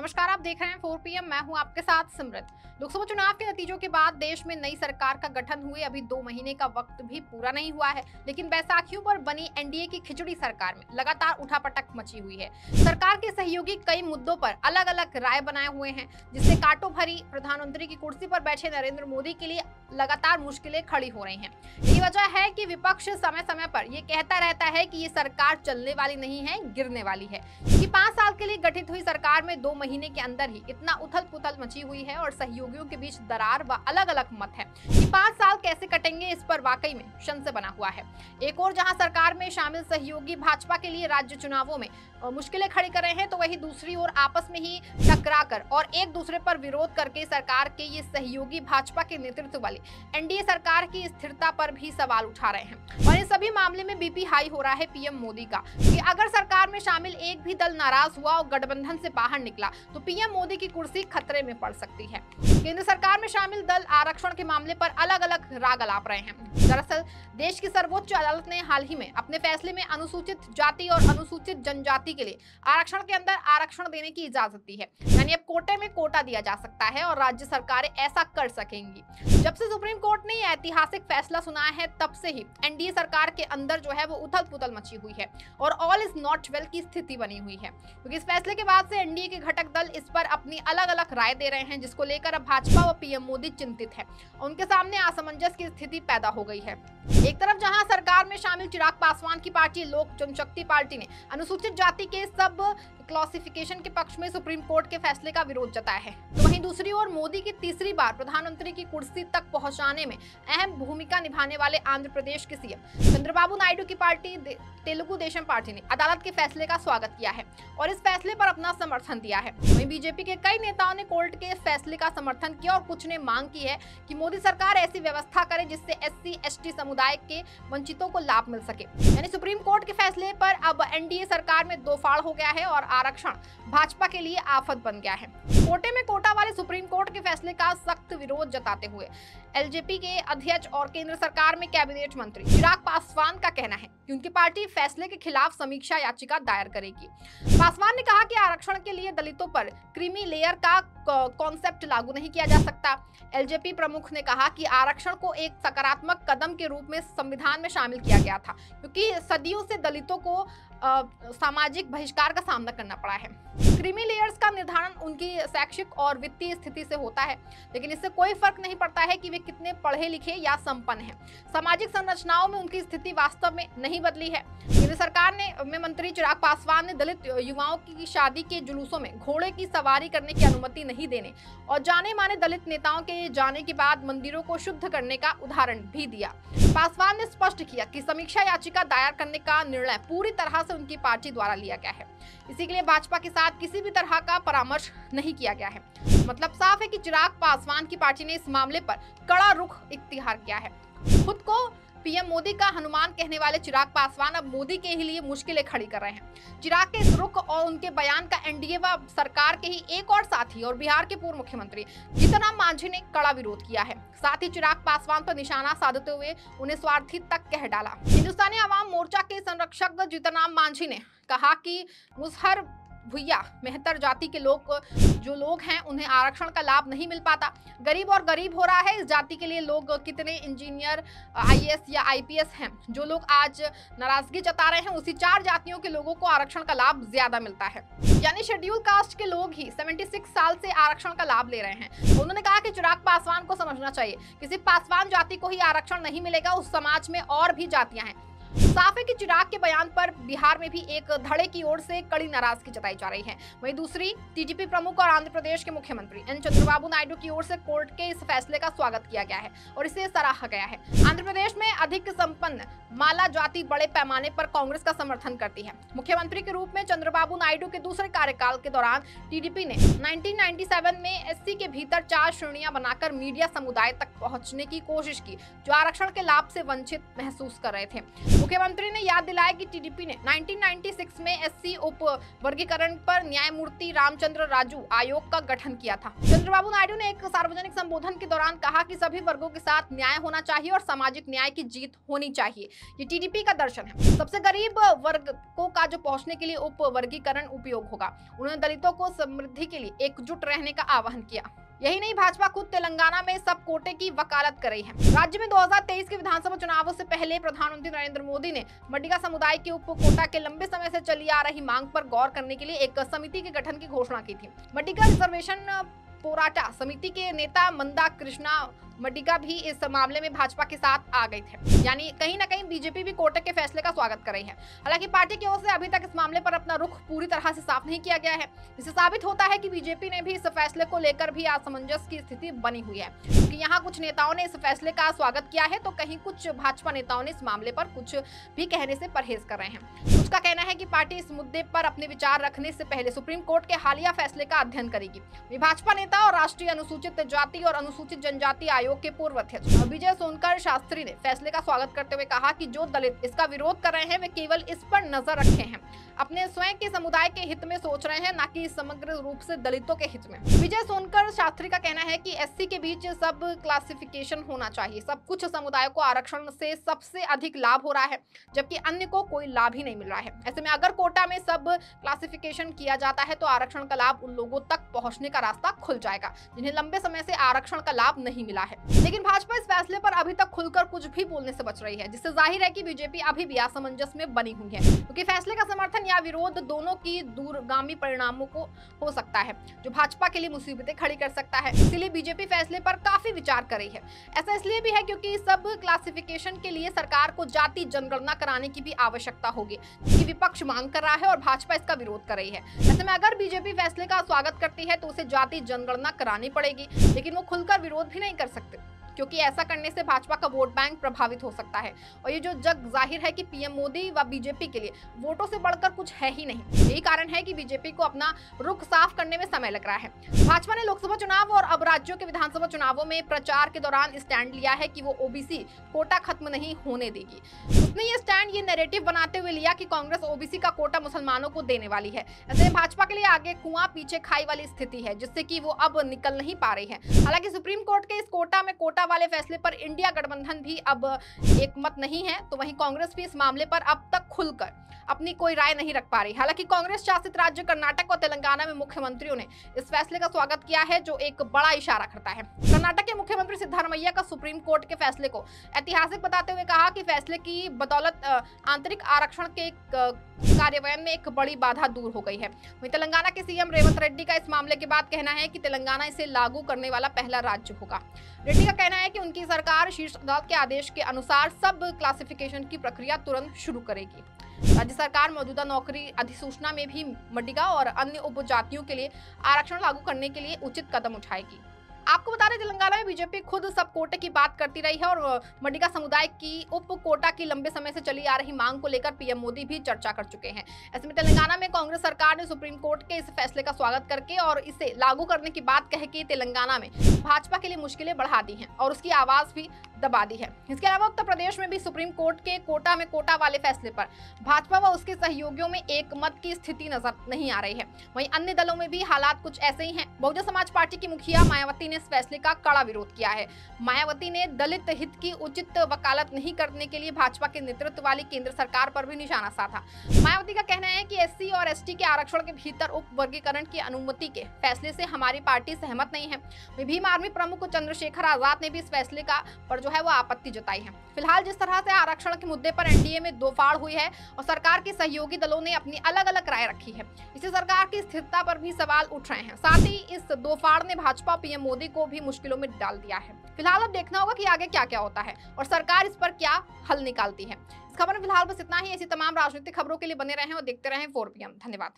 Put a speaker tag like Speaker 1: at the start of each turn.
Speaker 1: नमस्कार, आप देख रहे हैं 4 पीएम मैं हूँ आपके साथ सिमरत लोकसभा चुनाव के नतीजों के बाद देश में नई सरकार का गठन हुए। अभी दो महीने का वक्त भी पूरा नहीं हुआ है, लेकिन बैसाखियों पर बनी एनडीए की खिचड़ी सरकार में लगातार उठापटक मची हुई है। सरकार के सहयोगी कई मुद्दों पर अलग अलग राय बनाए हुए हैं, जिससे कांटो भरी प्रधानमंत्री की कुर्सी पर बैठे नरेंद्र मोदी के लिए लगातार मुश्किलें खड़ी हो रही हैं। यही वजह है कि विपक्ष समय समय पर ये कहता रहता है कि ये सरकार चलने वाली नहीं है, गिरने वाली है। कि पाँच साल के लिए गठित हुई सरकार में दो महीने के अंदर ही इतना उथल पुथल मची हुई है और सहयोगियों के बीच दरार व अलग अलग मत है कि पाँच साल कैसे कटेंगे इस पर वाकई में से बना हुआ है। एक और जहाँ सरकार में शामिल सहयोगी भाजपा के लिए राज्य चुनावों में मुश्किलें खड़ी कर रहे हैं तो वही दूसरी ओर आपस में ही टकरा कर और एक दूसरे पर विरोध करके सरकार के ये सहयोगी भाजपा के नेतृत्व वाली एनडीए सरकार की स्थिरता पर भी सवाल उठा रहे हैं। और इन सभी मामले में बीपी हाई हो रहा है पीएम मोदी का कि अगर सरकार में शामिल एक भी दल नाराज़ हुआ और गठबंधन से बाहर निकला तो पीएम मोदी की कुर्सी खतरे में पड़ सकती है। केंद्र सरकार में शामिल दल आरक्षण के मामले पर अलग अलग राग अलाप रहे हैं। दरअसल, देश की सर्वोच्च अदालत ने हाल ही में अपने फैसले में अनुसूचित जाति और अनुसूचित जनजाति के लिए आरक्षण के अंदर आरक्षण देने की इजाज़त दी है। यानी अब कोटे में कोटा दिया जा सकता है और राज्य सरकारें ऐसा कर सकेंगी। जब से सुप्रीम कोर्ट ने ऐतिहासिक फैसला सुनाया है, तब से ही एनडीए सरकार के अंदर जो है वो उथल पुथल मची हुई है और ऑल इज़ नॉट वेल की स्थिति बनी हुई है। क्योंकि इस फैसले के बाद से एनडीए के घटक दल इस पर अपनी अलग अलग राय दे रहे हैं, जिसको लेकर अब भाजपा व पीएम मोदी चिंतित है। उनके सामने असमंजस की स्थिति पैदा हो गई है। एक तरफ़ जहाँ सरकार में शामिल चिराग पासवान की पार्टी, लोक जनशक्ति पार्टी ने अनुसूचित जाति के सब क्लासिफिकेशन के पक्ष में सुप्रीम कोर्ट के फैसले का विरोध जताया है। तो वहीं दूसरी ओर मोदी की तीसरी बार प्रधानमंत्री की कुर्सी तक पहुँचाने में अहम भूमिका निभाने वाले आंध्र प्रदेश के सीएम चंद्रबाबू नायडू की पार्टी तेलुगु देशम पार्टी ने अदालत के फैसले का स्वागत किया है और इस फैसले पर अपना समर्थन दिया है। वहीं बीजेपी के कई नेताओं ने कोर्ट के फैसले का समर्थन किया और कुछ ने मांग की है की मोदी सरकार ऐसी व्यवस्था करे जिससे एस सी समुदाय के वंचितों को लाभ मिल सके। यानी सुप्रीम कोर्ट के फैसले पर अब एनडीए सरकार में दो फाड़ हो गया है और आरक्षण भाजपा के लिए आफत बन गया है। कोटे में कोटा वाले सुप्रीम कोर्ट के फैसले का सख्त विरोध जताते हुए एलजेपी के अध्यक्ष और केंद्र सरकार में कैबिनेट मंत्री चिराग पासवान का कहना है कि उनकी पार्टी फैसले के खिलाफ समीक्षा याचिका दायर करेगी। पासवान ने कहा कि आरक्षण के लिए दलितों पर क्रीमी लेयर का कॉन्सेप्ट लागू नहीं किया जा सकता। एलजेपी प्रमुख ने कहा कि आरक्षण को एक सकारात्मक कदम के रूप में संविधान में शामिल किया गया था क्योंकि सदियों से दलितों को सामाजिक बहिष्कार का सामना करना पड़ा है। क्रीमी लेयर्स का निर्धारण उनकी शैक्षिक और वित्तीय स्थिति से होता है, लेकिन इससे कोई फ़र्क नहीं पड़ता है कि वे कितने पढ़े लिखे या संपन्न हैं। सामाजिक संरचनाओं में उनकी स्थिति वास्तव में नहीं बदली है। केंद्र सरकार ने, में मंत्री चिराग पासवान ने दलित युवाओं की शादी के जुलूसों में घोड़े की सवारी करने की अनुमति नहीं देने और जाने माने दलित नेताओं के जाने के बाद मंदिरों को शुद्ध करने का उदाहरण भी दिया। पासवान ने स्पष्ट किया कि समीक्षा याचिका दायर करने का निर्णय पूरी तरह से उनकी पार्टी द्वारा लिया गया है। इसी के लिए भाजपा के साथ किसी भी तरह का परामर्श नहीं किया गया है। मतलब साफ़ है कि चिराग पासवान की पार्टी ने इस मामले पर कड़ा रुख इख्तियार किया है। खुद को पीएम मोदी का हनुमान कहने वाले चिराग पासवान अब मोदी के ही लिए मुश्किलें खड़ी कर रहे हैं। चिराग के इस रुख और उनके बयान का एनडीए व सरकार के ही एक और साथी और बिहार के पूर्व मुख्यमंत्री जीतनराम मांझी ने कड़ा विरोध किया है। साथ ही चिराग पासवान पर निशाना साधते हुए उन्हें स्वार्थी तक कह डाला। हिंदुस्तानी आवाम मोर्चा के संरक्षक जीतनराम मांझी ने कहा कि मुजहर भुया मेहतर जाति के लोग, जो लोग हैं, उन्हें आरक्षण का लाभ नहीं मिल पाता। गरीब और गरीब हो रहा है, इस जाति के लिए लोग कितने इंजीनियर, आईएएस या आईपीएस हैं? जो लोग आज नाराज़गी जता रहे हैं, उसी चार जातियों के लोगों को आरक्षण का लाभ ज़्यादा मिलता है। यानी शेड्यूल कास्ट के लोग ही 76 साल से आरक्षण का लाभ ले रहे हैं। उन्होंने कहा कि चिराग पासवान को समझना चाहिए। किसी पासवान जाति को ही आरक्षण नहीं मिलेगा, उस समाज में और भी जातियाँ हैं। साफ़ कि चिराग के बयान पर बिहार में भी एक धड़े की ओर से कड़ी नाराज़गी जताई जा रही है। वहीं दूसरी, टीडीपी प्रमुख और आंध्र प्रदेश के मुख्यमंत्री एन चंद्रबाबू नायडू की ओर से कोर्ट के इस फैसले का स्वागत किया गया है और इसे सराहा गया है। आंध्र प्रदेश में अधिक संपन्न माला जाति बड़े पैमाने पर कांग्रेस का समर्थन करती है। मुख्यमंत्री के रूप में चंद्रबाबू नायडू के दूसरे कार्यकाल के दौरान टीडीपी ने 1997 में एससी के भीतर चार श्रेणियाँ बनाकर मीडिया समुदाय तक पहुँचने की कोशिश की, जो आरक्षण के लाभ से वंचित महसूस कर रहे थे। मुख्यमंत्री ने याद दिलाया कि टीडीपी ने 1996 में एससी उप वर्गीकरण पर न्यायमूर्ति रामचंद्र राजू आयोग का गठन किया था। चंद्रबाबू नायडू ने एक सार्वजनिक संबोधन के दौरान कहा कि सभी वर्गों के साथ न्याय होना चाहिए और सामाजिक न्याय की जीत होनी चाहिए। ये टीडीपी का दर्शन है। सबसे गरीब वर्गों का जो पहुँचने के लिए उप वर्गीकरण उपयोग होगा, उन्होंने दलितों को समृद्धि के लिए एकजुट रहने का आह्वान किया। यही नहीं, भाजपा खुद तेलंगाना में सब कोटे की वकालत कर रही है। राज्य में 2023 के विधानसभा चुनावों से पहले प्रधानमंत्री नरेंद्र मोदी ने मडिका समुदाय के उप कोटा के लंबे समय से चली आ रही मांग पर गौर करने के लिए एक समिति के गठन की घोषणा की थी। मडिका रिजर्वेशन पोराटा समिति के नेता मंदा कृष्णा मडिका भी इस मामले में भाजपा के साथ आ गए थे। यानी कहीं ना कहीं बीजेपी भी कोर्ट के फैसले का स्वागत कर रही है। हालाँकि पार्टी की ओर से अभी तक इस मामले पर अपना रुख पूरी तरह से साफ़ नहीं किया गया है। इससे साबित होता है कि बीजेपी ने भी इस फैसले को लेकर भी असमंजस की स्थिति बनी हुई है। क्योंकि यहाँ कुछ नेताओं ने इस फैसले का स्वागत किया है तो कहीं कुछ भाजपा नेताओं ने इस मामले पर कुछ भी कहने से परहेज कर रहे हैं। उसका कहना है कि पार्टी इस मुद्दे पर अपने विचार रखने से पहले सुप्रीम कोर्ट के हालिया फैसले का अध्ययन करेगी। भाजपा नेता और राष्ट्रीय अनुसूचित जाति और अनुसूचित जनजाति आयोग के पूर्व अध्यक्ष। विजय सोनकर शास्त्री ने फैसले का स्वागत करते हुए कहा कि जो दलित इसका विरोध कर रहे हैं, वे केवल इस पर नज़र रखे हैं। अपने स्वयं के समुदाय के हित में सोच रहे हैं, न कि समग्र रूप से दलितों के हित में। विजय सोनकर शास्त्री का कहना है कि एससी के बीच सब क्लासिफिकेशन होना चाहिए। सब कुछ समुदायों को आरक्षण से सबसे अधिक लाभ हो रहा है, जबकि अन्य को कोई लाभ ही नहीं मिल रहा है। ऐसे में अगर कोटा में सब क्लासिफिकेशन किया जाता है तो आरक्षण का लाभ उन लोगों तक पहुँचने का रास्ता खुल जाएगा, जिन्हें लंबे समय से आरक्षण का लाभ नहीं मिला है। लेकिन भाजपा इस फैसले पर अभी तक खुलकर कुछ भी बोलने से बच रही है, जिससे ज़ाहिर है कि बीजेपी अभी भी असमंजस में बनी हुई है। क्योंकि फैसले का समर्थन या विरोध दोनों की दूरगामी परिणामों को हो सकता है, जो भाजपा के लिए मुसीबतें खड़ी कर सकता है। इसलिए बीजेपी फैसले पर काफ़ी विचार कर रही है। ऐसा इसलिए भी है क्योंकि सब क्लासिफिकेशन के लिए सरकार को जाति जनगणना कराने की भी आवश्यकता होगी। जिसकी विपक्ष मांग कर रहा है और भाजपा इसका विरोध कर रही है। ऐसे में अगर बीजेपी फैसले का स्वागत करती है तो उसे जाति जनगणना करानी पड़ेगी, लेकिन वो खुलकर विरोध भी नहीं कर सकते। क्योंकि ऐसा करने से भाजपा का वोट बैंक प्रभावित हो सकता है। और ये जो जग ज़ाहिर है कि पीएम मोदी व बीजेपी के लिए वोटों से बढ़कर कुछ है ही नहीं। यही कारण है कि बीजेपी को अपना रुख साफ़ करने में समय लग रहा है। भाजपा ने लोकसभा चुनाव और अब राज्यों के विधानसभा चुनावों में प्रचार के दौरान स्टैंड लिया है की वो ओबीसी कोटा खत्म नहीं होने देगी। उसने ये स्टैंड ये नेरेटिव बनाते हुए लिया कि कांग्रेस ओबीसी का कोटा मुसलमानों को देने वाली है। ऐसे भाजपा के लिए आगे कुआँ पीछे खाई वाली स्थिति है, जिससे कि वो अब निकल नहीं पा रही है। हालाँकि सुप्रीम कोर्ट के इस कोटा में कोटा वाले फैसले पर इंडिया गठबंधन भी अब एक मत नहीं है तो वहीं कांग्रेस भी इस मामले पर अब तक खुलकर अपनी कोई राय नहीं रख पा रही। हालाँकि कांग्रेस शासित राज्य कर्नाटक और तेलंगाना में मुख्यमंत्रियों ने इस फैसले का स्वागत किया है, जो एक बड़ा इशारा करता है। कर्नाटक के मुख्यमंत्री सिद्धारमैया का सुप्रीम कोर्ट के फैसले को ऐतिहासिक बताते हुए कहा कि फैसले की बदौलत आंतरिक आरक्षण के कार्यान्वयन में एक बड़ी बाधा दूर हो गई है। वहीं तेलंगाना के सीएम रेवंत रेड्डी का इस मामले के बाद कहना है कि तेलंगाना इसे लागू करने वाला पहला राज्य होगा। रेड्डी का कहना है कि उनकी सरकार शीर्ष अदालत के आदेश के अनुसार सब क्लासिफिकेशन की प्रक्रिया तुरंत शुरू करेगी। राज्य सरकार मौजूदा नौकरी अधिसूचना में भी मडिगा और अन्य उपजातियों के लिए आरक्षण लागू करने के लिए उचित कदम उठाएगी। आपको बता रहे तेलंगाना में बीजेपी खुद सब कोटे की बात करती रही है और मडिका समुदाय की उप कोटा की लंबे समय से चली आ रही मांग को लेकर पीएम मोदी भी चर्चा कर चुके हैं। ऐसे में तेलंगाना में कांग्रेस सरकार ने सुप्रीम कोर्ट के इस फैसले का स्वागत करके और इसे लागू करने की बात कह के तेलंगाना में भाजपा के लिए मुश्किलें बढ़ा दी है और उसकी आवाज़ भी दबा दी है। इसके अलावा उत्तर प्रदेश में भी सुप्रीम कोर्ट के कोटा में कोटा वाले फैसले पर भाजपा व उसके सहयोगियों में एक मत की स्थिति नज़र नहीं आ रही है। वहीं अन्य दलों में भी हालात कुछ ऐसे ही हैं। बहुजन समाज पार्टी की मुखिया मायावती ने इस फैसले का कड़ा विरोध किया है। मायावती ने दलित हित की उचित वकालत नहीं करने के लिए भाजपा के नेतृत्व वाली केंद्र सरकार पर भी निशाना साधा। मायावती का कहना है कि एससी और एसटी के आरक्षण के भीतर उप वर्गीकरण की अनुमति के फैसले से हमारी पार्टी सहमत नहीं है। भीम आर्मी प्रमुख चंद्रशेखर आज़ाद ने भी इस फैसले का पर जो है वो आपत्ति जताई है। फ़िलहाल जिस तरह से आरक्षण के मुद्दे पर एनडीए में दो फाड़ हुई है और सरकार के सहयोगी दलों ने अपनी अलग अलग राय रखी है, इसे सरकार की स्थिरता पर भी सवाल उठ रहे हैं। साथ ही इस दो फाड़ ने भाजपा पीएम मोदी को भी मुश्किलों में डाल दिया है। फ़िलहाल अब देखना होगा कि आगे क्या क्या होता है और सरकार इस पर क्या हल निकालती है। इस खबर में फ़िलहाल बस इतना ही। ऐसी तमाम राजनीतिक खबरों के लिए बने रहे और देखते रहे फोर धन्यवाद।